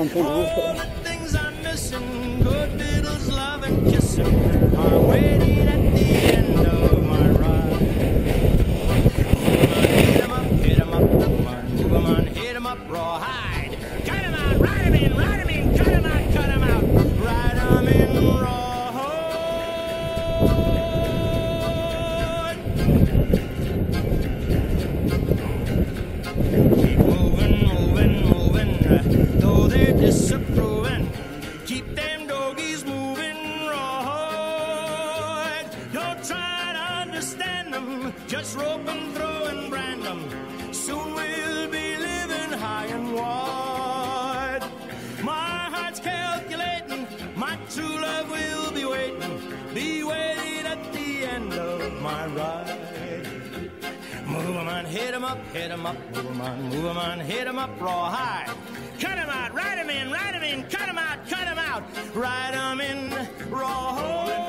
All the things I'm missing, good diddles, love and kissing, are waiting at the end of my ride. Hit 'em up, hit 'em up, 'em on, on, hit 'em up, rawhide. Cut 'em out, ride 'em in, ride 'em in, cut 'em out, cut 'em out, ride 'em in, rawhide. Keep moving, moving, moving, disapproving. Keep them doggies moving, rawhide. Don't try to understand them, just rope and throw and. Soon we'll be living high and wide. My heart's calculating, my true love will be waiting, be waiting at the end of my ride. Move 'em on, hit 'em up, hit 'em up, move 'em on, move 'em on, hit 'em up, rawhide. Cut 'em out, ride 'em in, ride 'em in, cut 'em out, cut 'em out, ride 'em in, rawhide. Yeah!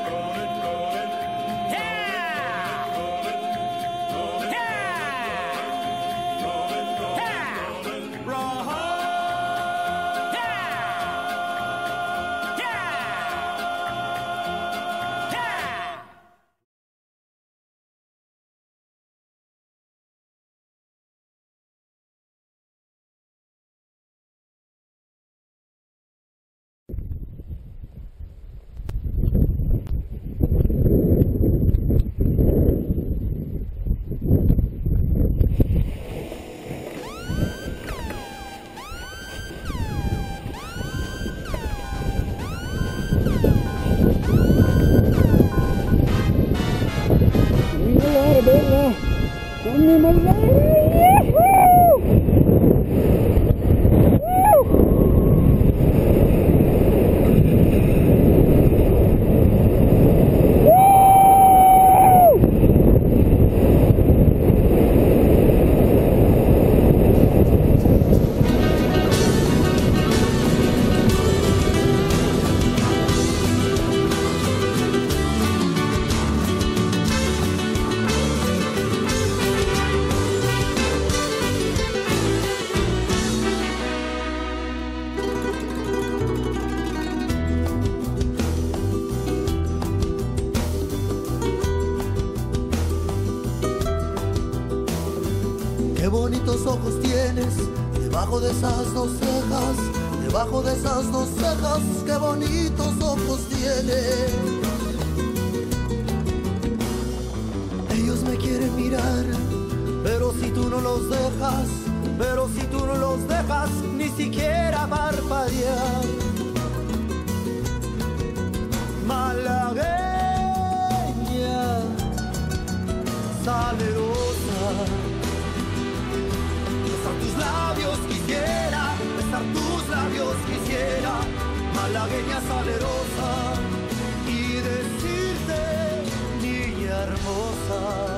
Anne Maria. Qué bonitos ojos tienes debajo de esas dos cejas, debajo de esas dos cejas, qué bonitos ojos tienes. Ellos me quieren mirar, pero si tú no los dejas, pero si tú no los dejas, ni siquiera malagueña salerosa y decirte, niña hermosa.